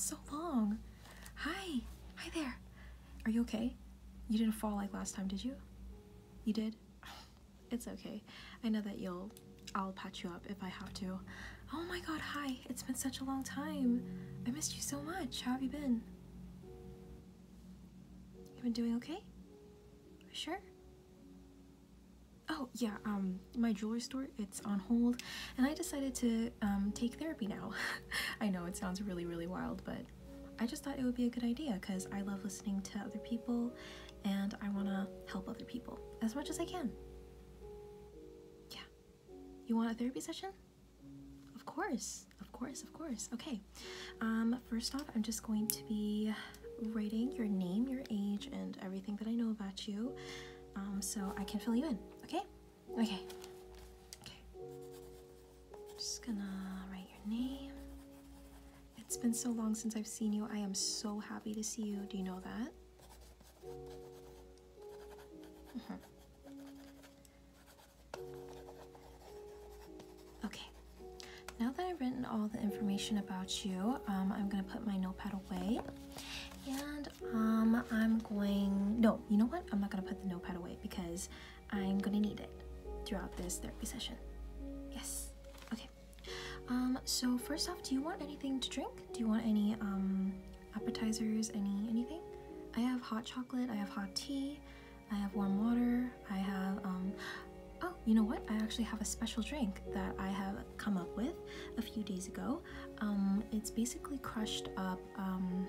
so long. Hi. Hi there. Are you okay? You didn't fall like last time, did you? You did? It's okay. I know that you'll. I'll patch you up if I have to. Oh my god, hi. It's been such a long time. I missed you so much. How have you been? You been doing okay? Sure? Oh, yeah, um, my jewelry store, it's on hold, and I decided to um, take therapy now. I know it sounds really, really wild, but I just thought it would be a good idea because I love listening to other people and I want to help other people as much as I can. Yeah. You want a therapy session? Of course, of course, of course. Okay. Um, first off, I'm just going to be writing your name, your age, and everything that I know about you um, so I can fill you in, okay? Okay. Okay. Just gonna write your name. It's been so long since I've seen you. I am so happy to see you. Do you know that? Mhm. Okay. Now that I've written all the information about you, um, I'm gonna put my notepad away. Um, I'm going, no, you know what? I'm not gonna put the notepad away because I'm gonna need it throughout this therapy session. Yes, okay. Um, so first off, do you want anything to drink? Do you want any um, appetizers, any anything? I have hot chocolate, I have hot tea, I have warm water, I have, um, oh, you know what? I actually have a special drink that I have come up with a few days ago. Um, it's basically crushed up, um,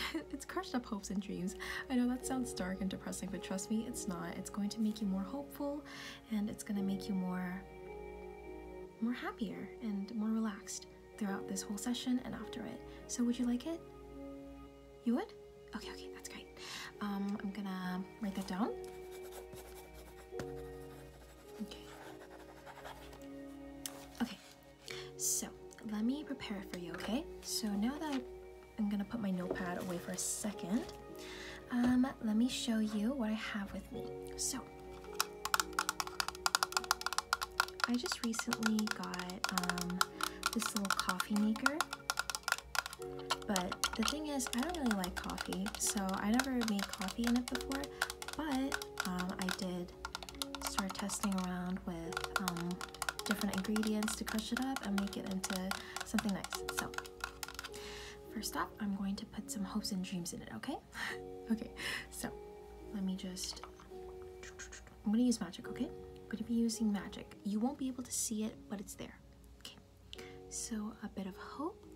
it's crushed up hopes and dreams. I know that sounds dark and depressing, but trust me, it's not. It's going to make you more hopeful and it's going to make you more more happier and more relaxed throughout this whole session and after it. So would you like it? You would? Okay, okay, that's great. Um, I'm gonna write that down. Okay. Okay. So let me prepare it for you, okay? So now that I'm gonna put my notepad away for a second. Um, let me show you what I have with me. So, I just recently got um, this little coffee maker. But the thing is, I don't really like coffee, so I never made coffee in it before. But um, I did start testing around with um, different ingredients to crush it up and make it into something nice. So, First up, I'm going to put some hopes and dreams in it, okay? okay, so let me just. I'm gonna use magic, okay? I'm gonna be using magic. You won't be able to see it, but it's there. Okay, so a bit of hope.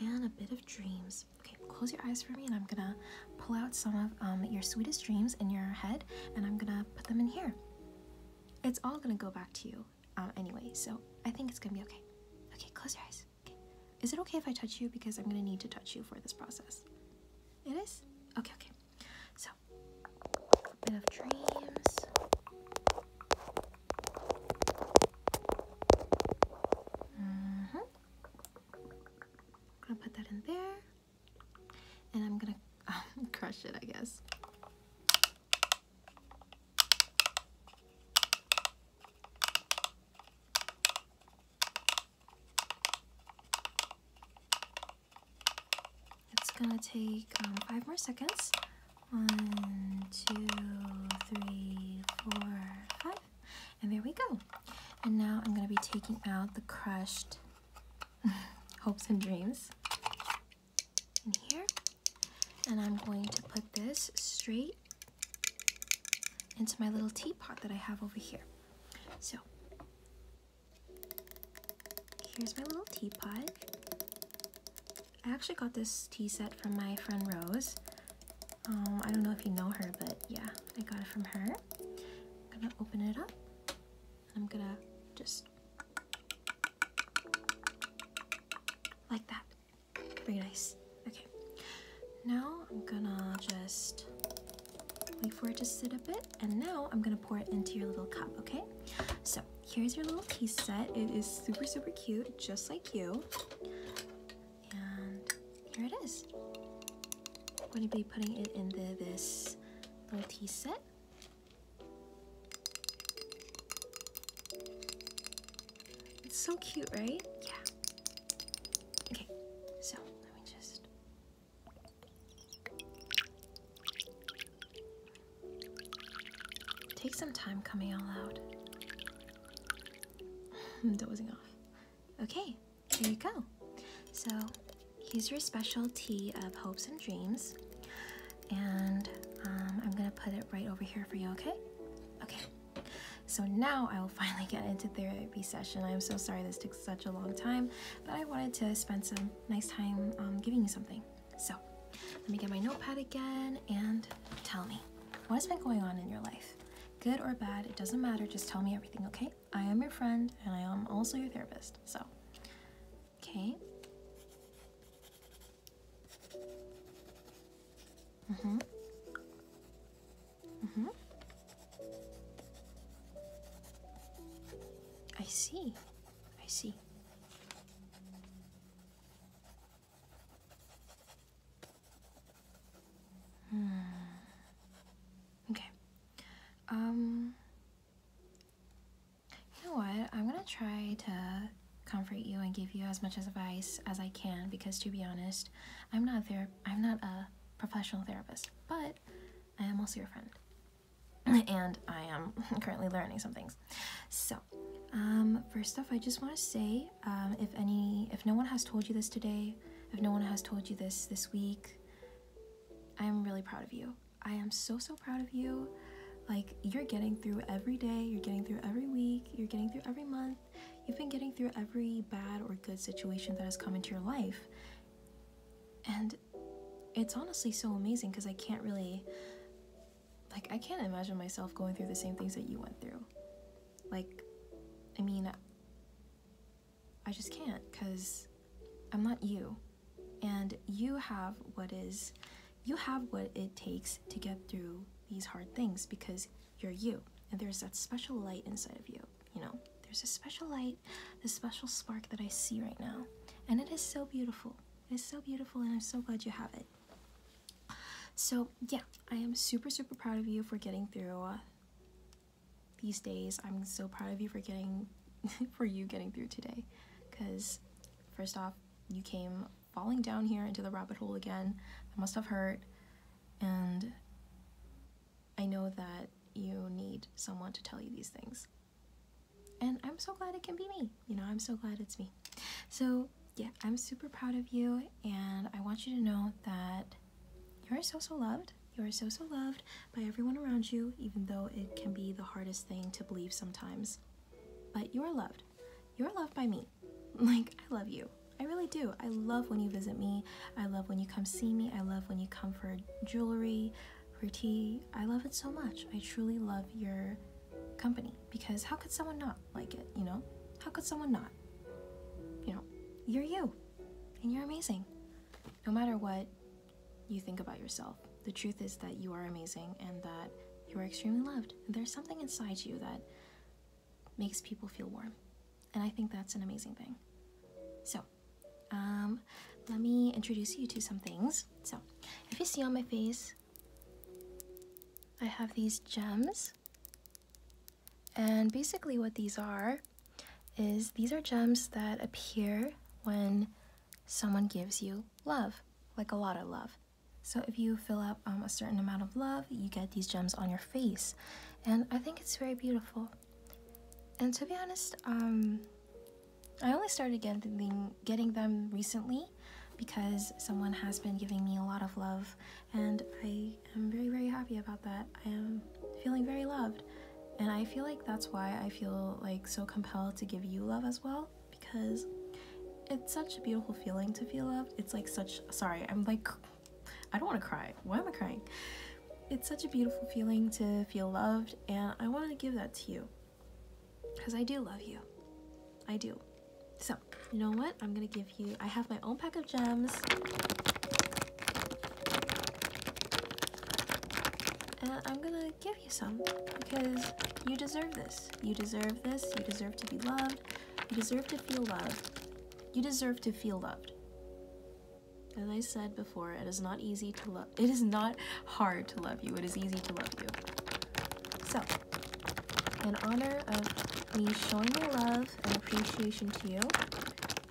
And a bit of dreams. Okay, close your eyes for me, and I'm gonna pull out some of um, your sweetest dreams in your head, and I'm gonna put them in here. It's all gonna go back to you um, anyway, so I think it's gonna be okay. Okay, close your eyes. Okay. Is it okay if I touch you? Because I'm gonna need to touch you for this process. It is? Okay, okay. So, a bit of dreams. Mm-hmm. gonna put that in there. And I'm gonna um, crush it, I guess. It's gonna take um, five more seconds. One, two, three, four, five. And there we go. And now I'm gonna be taking out the crushed hopes and dreams in here. And I'm going to put this straight into my little teapot that I have over here. So here's my little teapot. I actually got this tea set from my friend Rose. Um, I don't know if you know her, but yeah, I got it from her. I'm gonna open it up. I'm gonna just like that. Very nice. Okay. Now I'm gonna just wait for it to sit a bit, and now I'm gonna pour it into your little cup. Okay. So here's your little tea set. It is super super cute, just like you. It is. I'm going to be putting it into this little tea set. It's so cute, right? Yeah. Okay, so let me just. Take some time coming all out. I'm dozing off. Okay, here you go. So, here's your special tea of hopes and dreams. And um, I'm gonna put it right over here for you, okay? Okay. So now I will finally get into therapy session. I'm so sorry this took such a long time, but I wanted to spend some nice time um, giving you something. So let me get my notepad again and tell me what has been going on in your life. Good or bad, it doesn't matter. Just tell me everything, okay? I am your friend and I am also your therapist. So, okay. Mm hmm. Mm hmm. I see. I see. Hmm. Okay. Um. You know what? I'm gonna try to comfort you and give you as much advice as I can because, to be honest, I'm not there. I'm not a professional therapist, but I am also your friend and I am currently learning some things. So, um, first off, I just want to say, um, if any, if no one has told you this today, if no one has told you this this week, I'm really proud of you. I am so so proud of you. Like you're getting through every day, you're getting through every week, you're getting through every month. You've been getting through every bad or good situation that has come into your life. And it's honestly so amazing because I can't really like I can't imagine myself going through the same things that you went through. Like I mean I just can't cuz I'm not you. And you have what is you have what it takes to get through these hard things because you're you. And there's that special light inside of you, you know. There's a special light, this special spark that I see right now. And it is so beautiful. It is so beautiful and I'm so glad you have it. So, yeah, I am super, super proud of you for getting through uh, these days. I'm so proud of you for getting, for you getting through today. Because, first off, you came falling down here into the rabbit hole again. That must have hurt. And I know that you need someone to tell you these things. And I'm so glad it can be me. You know, I'm so glad it's me. So, yeah, I'm super proud of you. And I want you to know that you are so, so loved. You are so, so loved by everyone around you, even though it can be the hardest thing to believe sometimes. But you are loved. You are loved by me. Like, I love you. I really do. I love when you visit me. I love when you come see me. I love when you come for jewelry, for tea. I love it so much. I truly love your company because how could someone not like it, you know? How could someone not? You know, you're you and you're amazing. No matter what you think about yourself. The truth is that you are amazing and that you are extremely loved. There's something inside you that makes people feel warm. And I think that's an amazing thing. So, um, let me introduce you to some things. So, if you see on my face, I have these gems. And basically, what these are is these are gems that appear when someone gives you love, like a lot of love. So if you fill up um, a certain amount of love, you get these gems on your face. And I think it's very beautiful. And to be honest, um, I only started getting, getting them recently because someone has been giving me a lot of love and I am very very happy about that. I am feeling very loved and I feel like that's why I feel like so compelled to give you love as well because it's such a beautiful feeling to feel loved. It's like such sorry, I'm like I don't want to cry. Why am I crying? It's such a beautiful feeling to feel loved, and I wanted to give that to you. Because I do love you. I do. So, you know what? I'm gonna give you, I have my own pack of gems. And I'm gonna give you some because you deserve this. You deserve this. You deserve to be loved. You deserve to feel loved. You deserve to feel loved. As I said before, it is not easy to love. It is not hard to love you. It is easy to love you. So, in honor of me showing my love and appreciation to you,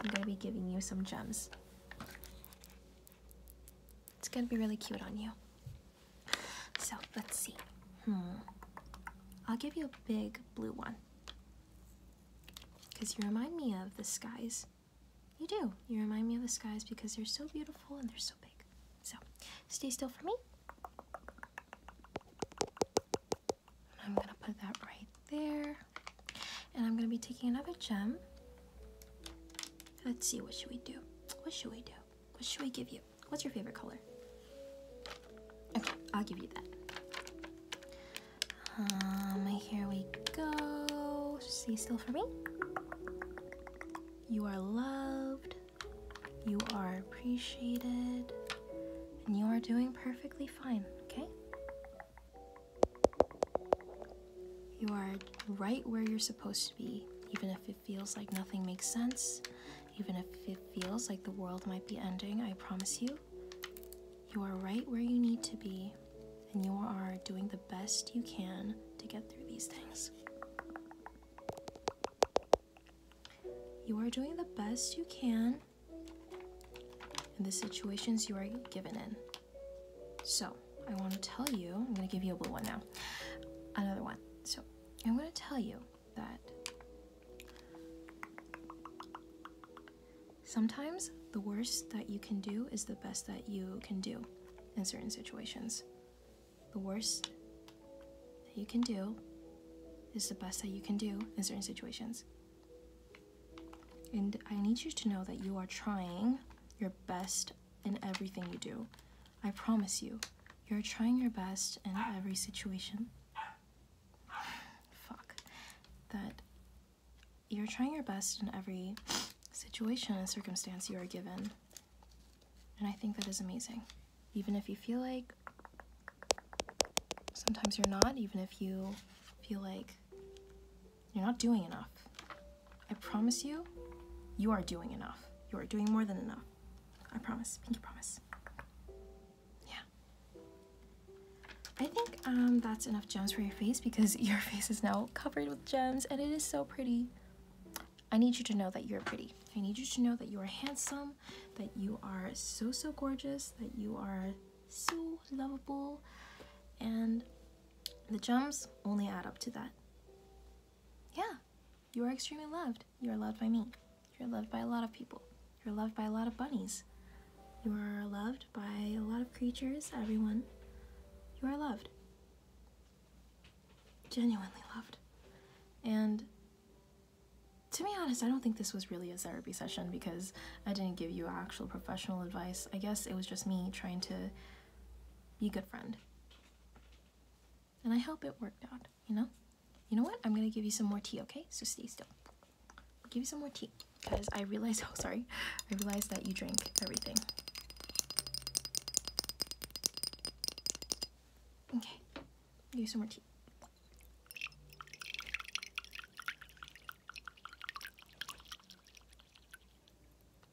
I'm gonna be giving you some gems. It's gonna be really cute on you. So let's see. Hmm. I'll give you a big blue one. Because you remind me of the skies. You do. You remind me of the skies because they're so beautiful and they're so big. So stay still for me. I'm gonna put that right there. And I'm gonna be taking another gem. Let's see, what should we do? What should we do? What should we give you? What's your favorite color? Okay, I'll give you that. Um, here we go. Stay still for me. You are loved. You are appreciated. And you are doing perfectly fine, okay? You are right where you're supposed to be, even if it feels like nothing makes sense, even if it feels like the world might be ending, I promise you, you are right where you need to be, and you are doing the best you can to get through these things. You are doing the best you can the situations you are given in. So, I want to tell you, I'm going to give you a blue one now. Another one. So, I'm going to tell you that sometimes the worst that you can do is the best that you can do in certain situations. The worst that you can do is the best that you can do in certain situations. And I need you to know that you are trying your best in everything you do. I promise you, you're trying your best in every situation. Fuck. That you're trying your best in every situation and circumstance you are given. And I think that is amazing. Even if you feel like sometimes you're not, even if you feel like you're not doing enough, I promise you, you are doing enough. You are doing more than enough. I promise. Pinky promise. Yeah. I think um, that's enough gems for your face because your face is now covered with gems and it is so pretty. I need you to know that you're pretty. I need you to know that you are handsome, that you are so, so gorgeous, that you are so lovable, and the gems only add up to that. Yeah, you are extremely loved. You are loved by me. You're loved by a lot of people. You're loved by a lot of bunnies. You are loved by a lot of creatures, everyone. You are loved. Genuinely loved. And to be honest, I don't think this was really a therapy session because I didn't give you actual professional advice. I guess it was just me trying to be a good friend. And I hope it worked out, you know? You know what? I'm gonna give you some more tea, okay? So stay still. I'll give you some more tea because I realized, oh, sorry, I realized that you drink everything. Okay, give you some more tea.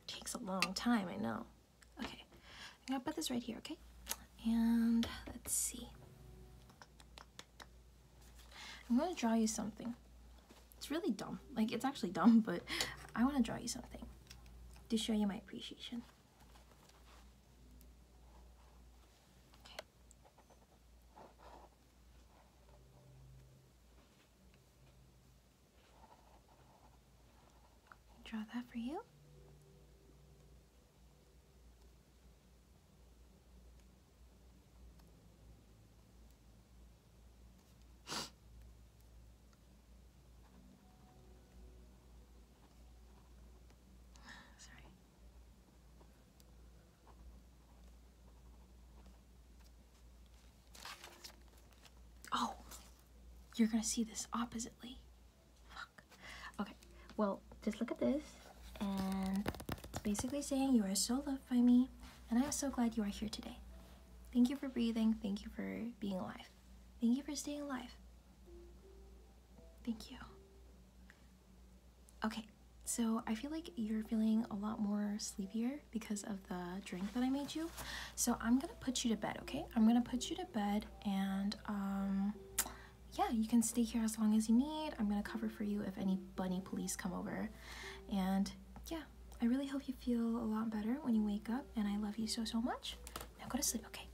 Takes a long time, I know. Okay, I'm gonna put this right here, okay? And let's see. I'm gonna draw you something. It's really dumb. Like, it's actually dumb, but I want to draw you something to show you my appreciation. That for you. Sorry. Oh, you're gonna see this oppositely. Fuck. Okay, well, just look at this, and it's basically saying you are so loved by me, and I am so glad you are here today. Thank you for breathing. Thank you for being alive. Thank you for staying alive. Thank you. Okay, so I feel like you're feeling a lot more sleepier because of the drink that I made you. So I'm gonna put you to bed, okay? I'm gonna put you to bed and um yeah, you can stay here as long as you need. I'm gonna cover for you if any bunny police come over. And yeah, I really hope you feel a lot better when you wake up, and I love you so, so much. Now go to sleep, okay?